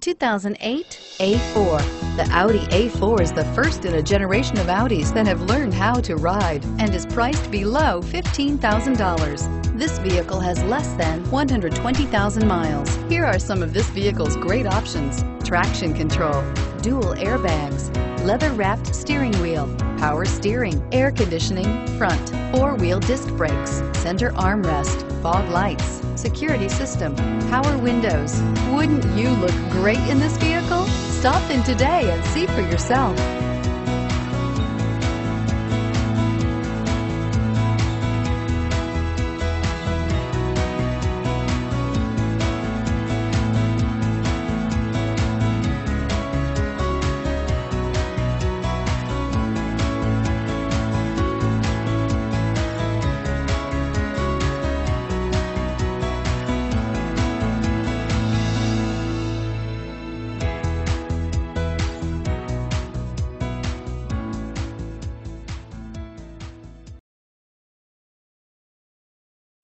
2008 A4. The Audi A4 is the first in a generation of Audis that have learned how to ride and is priced below $15,000. This vehicle has less than 120,000 miles. Here are some of this vehicle's great options. Traction control, dual airbags, leather-wrapped steering wheel, power steering, air conditioning, front, four-wheel disc brakes, center armrest, fog lights, security system, power windows. Wouldn't you look great in this vehicle? Stop in today and see for yourself.